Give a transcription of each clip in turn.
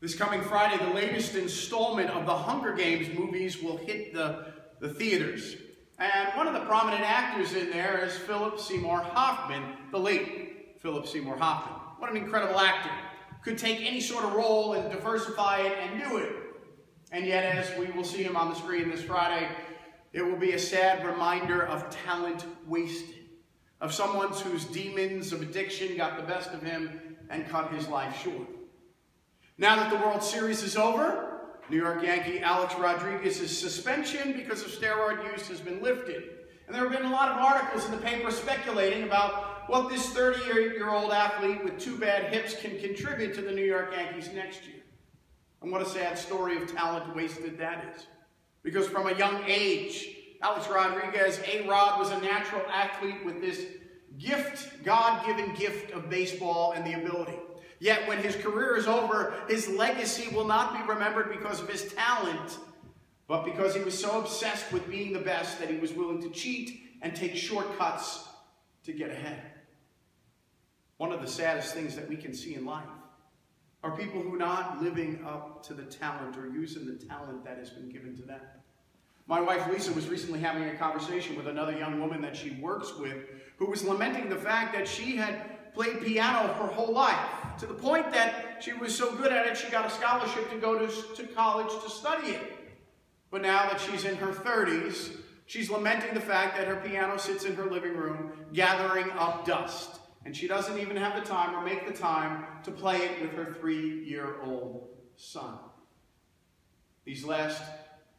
This coming Friday, the latest installment of the Hunger Games movies will hit the, the theaters. And one of the prominent actors in there is Philip Seymour Hoffman, the late Philip Seymour Hoffman. What an incredible actor. Could take any sort of role and diversify it and do it. And yet, as we will see him on the screen this Friday, it will be a sad reminder of talent wasted, of someone whose demons of addiction got the best of him and cut his life short. Now that the World Series is over, New York Yankee Alex Rodriguez's suspension because of steroid use has been lifted. And there have been a lot of articles in the paper speculating about what this 30-year-old athlete with two bad hips can contribute to the New York Yankees next year. And what a sad story of talent wasted that is. Because from a young age, Alex Rodriguez, A-Rod, was a natural athlete with this gift, God-given gift of baseball and the ability. Yet when his career is over, his legacy will not be remembered because of his talent, but because he was so obsessed with being the best that he was willing to cheat and take shortcuts to get ahead. One of the saddest things that we can see in life are people who are not living up to the talent or using the talent that has been given to them. My wife Lisa was recently having a conversation with another young woman that she works with who was lamenting the fact that she had played piano her whole life to the point that she was so good at it she got a scholarship to go to, to college to study it. But now that she's in her 30s, she's lamenting the fact that her piano sits in her living room gathering up dust. And she doesn't even have the time or make the time to play it with her three-year-old son. These last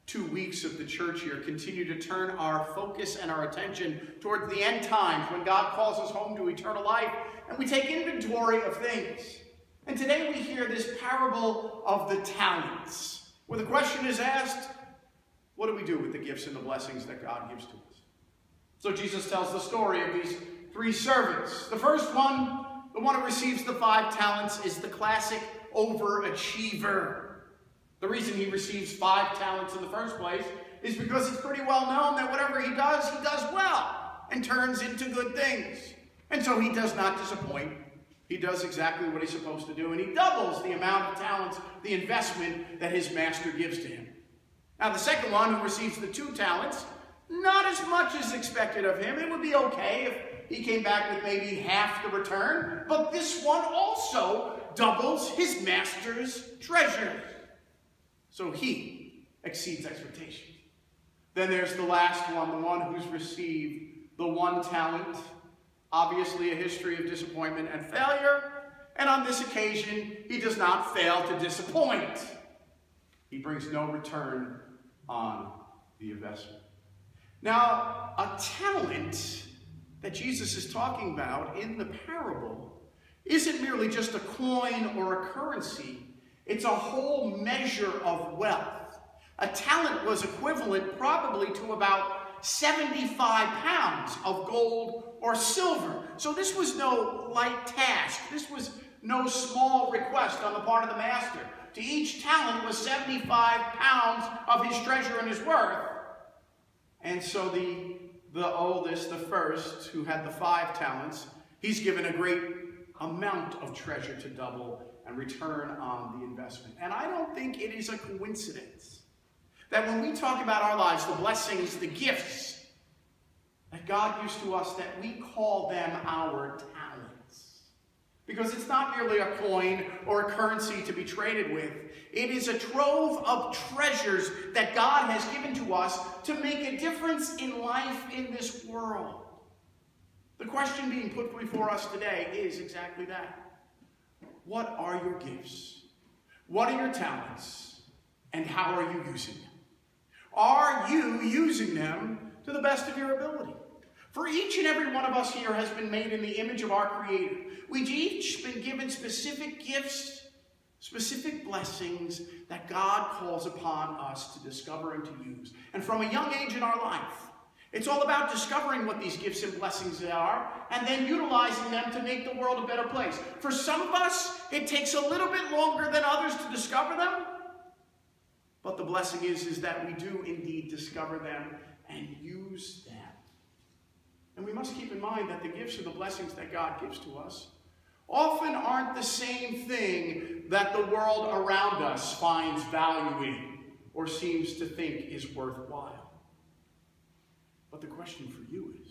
two weeks of the church here continue to turn our focus and our attention towards the end times when God calls us home to eternal life and we take inventory of things. And today we hear this parable of the talents, where the question is asked, what do we do with the gifts and the blessings that God gives to us? So Jesus tells the story of these three servants. The first one, the one who receives the five talents, is the classic overachiever. The reason he receives five talents in the first place is because it's pretty well known that whatever he does, he does well and turns into good things. And so he does not disappoint. He does exactly what he's supposed to do, and he doubles the amount of talents, the investment that his master gives to him. Now, the second one who receives the two talents, not as much as expected of him. It would be okay if he came back with maybe half the return, but this one also doubles his master's treasure. So he exceeds expectations. Then there's the last one, the one who's received the one talent, obviously a history of disappointment and failure, and on this occasion, he does not fail to disappoint. He brings no return on the investment. Now, a talent that Jesus is talking about in the parable isn't merely just a coin or a currency, it's a whole measure of wealth. A talent was equivalent probably to about 75 pounds of gold or silver. So this was no light task. This was no small request on the part of the master. To each talent was 75 pounds of his treasure and his worth. And so the, the oldest, the first, who had the five talents, he's given a great amount of treasure to double and return on the investment. And I don't think it is a coincidence that when we talk about our lives, the blessings, the gifts that God gives to us, that we call them our talents. Because it's not merely a coin or a currency to be traded with. It is a trove of treasures that God has given to us to make a difference in life in this world. The question being put before us today is exactly that. What are your gifts? What are your talents? And how are you using them? Are you using them to the best of your ability? For each and every one of us here has been made in the image of our Creator. We've each been given specific gifts, specific blessings that God calls upon us to discover and to use. And from a young age in our life, it's all about discovering what these gifts and blessings are and then utilizing them to make the world a better place. For some of us, it takes a little bit longer than others to discover them. But the blessing is, is that we do indeed discover them and use them. And we must keep in mind that the gifts or the blessings that God gives to us often aren't the same thing that the world around us finds value in or seems to think is worthwhile. But the question for you is,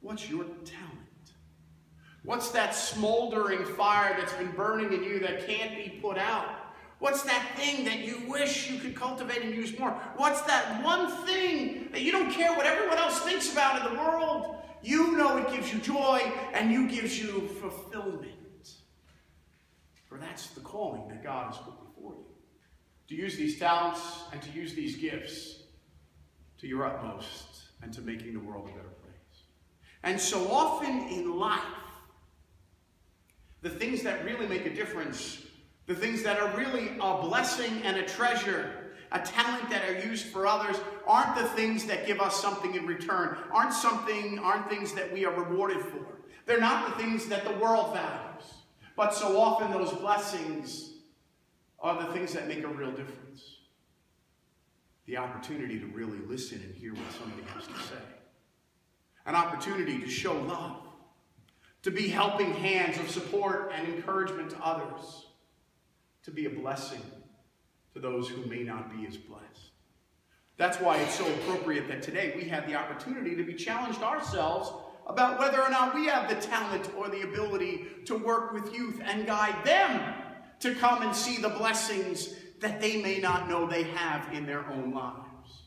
what's your talent? What's that smoldering fire that's been burning in you that can't be put out? What's that thing that you wish you could cultivate and use more? What's that one thing that you don't care what everyone else thinks about in the world? You know it gives you joy and you gives you fulfillment. For that's the calling that God has put before you. To use these talents and to use these gifts to your utmost and to making the world a better place. And so often in life, the things that really make a difference the things that are really a blessing and a treasure, a talent that are used for others, aren't the things that give us something in return, aren't something, aren't things that we are rewarded for. They're not the things that the world values. But so often those blessings are the things that make a real difference. The opportunity to really listen and hear what somebody has to say. An opportunity to show love. To be helping hands of support and encouragement to others to be a blessing to those who may not be as blessed. That's why it's so appropriate that today we have the opportunity to be challenged ourselves about whether or not we have the talent or the ability to work with youth and guide them to come and see the blessings that they may not know they have in their own lives.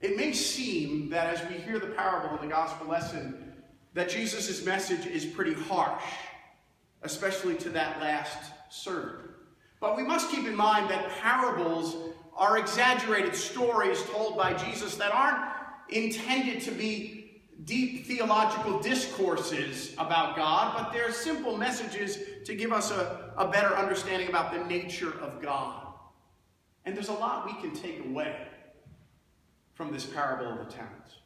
It may seem that as we hear the parable in the gospel lesson, that Jesus' message is pretty harsh, especially to that last servant. But we must keep in mind that parables are exaggerated stories told by Jesus that aren't intended to be deep theological discourses about God, but they're simple messages to give us a, a better understanding about the nature of God. And there's a lot we can take away from this parable of the talents.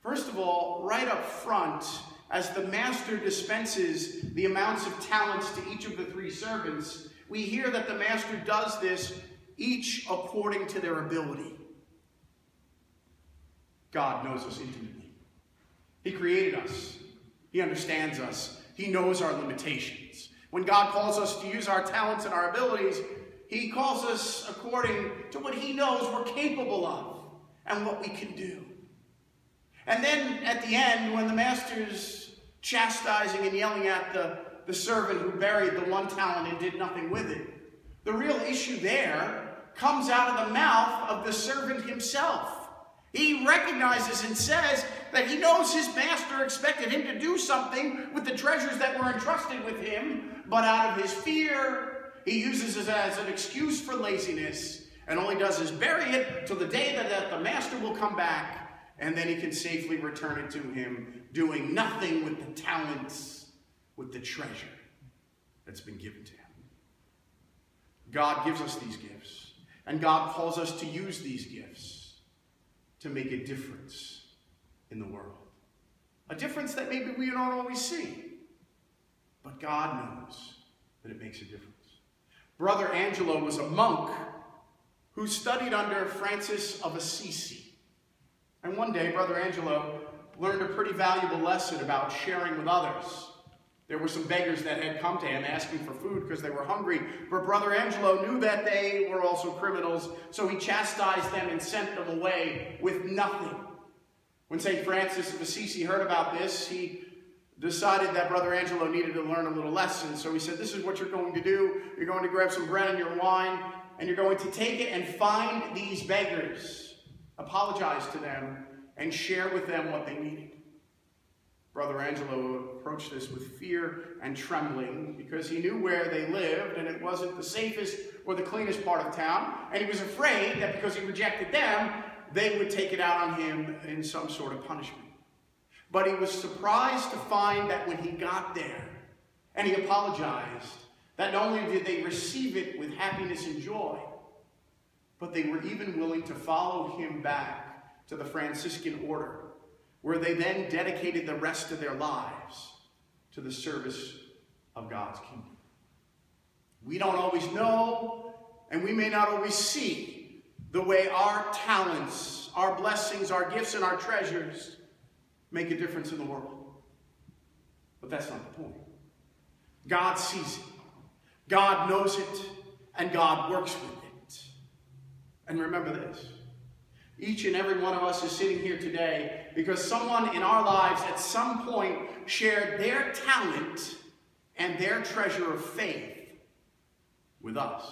First of all, right up front, as the master dispenses the amounts of talents to each of the three servants, we hear that the master does this each according to their ability. God knows us intimately. He created us. He understands us. He knows our limitations. When God calls us to use our talents and our abilities, He calls us according to what He knows we're capable of and what we can do. And then at the end, when the master's chastising and yelling at the, the servant who buried the one talent and did nothing with it. The real issue there comes out of the mouth of the servant himself. He recognizes and says that he knows his master expected him to do something with the treasures that were entrusted with him, but out of his fear, he uses it as an excuse for laziness and only does is bury it till the day that the master will come back and then he can safely return it to him, doing nothing with the talents, with the treasure that's been given to him. God gives us these gifts, and God calls us to use these gifts to make a difference in the world. A difference that maybe we don't always see, but God knows that it makes a difference. Brother Angelo was a monk who studied under Francis of Assisi. And one day, Brother Angelo learned a pretty valuable lesson about sharing with others. There were some beggars that had come to him asking for food because they were hungry. But Brother Angelo knew that they were also criminals, so he chastised them and sent them away with nothing. When St. Francis of Assisi heard about this, he decided that Brother Angelo needed to learn a little lesson. So he said, This is what you're going to do. You're going to grab some bread and your wine, and you're going to take it and find these beggars apologize to them, and share with them what they needed. Brother Angelo approached this with fear and trembling because he knew where they lived and it wasn't the safest or the cleanest part of town. And he was afraid that because he rejected them, they would take it out on him in some sort of punishment. But he was surprised to find that when he got there and he apologized, that not only did they receive it with happiness and joy, but they were even willing to follow him back to the Franciscan order, where they then dedicated the rest of their lives to the service of God's kingdom. We don't always know, and we may not always see the way our talents, our blessings, our gifts, and our treasures make a difference in the world. But that's not the point. God sees it, God knows it, and God works with it. And remember this each and every one of us is sitting here today because someone in our lives at some point shared their talent and their treasure of faith with us.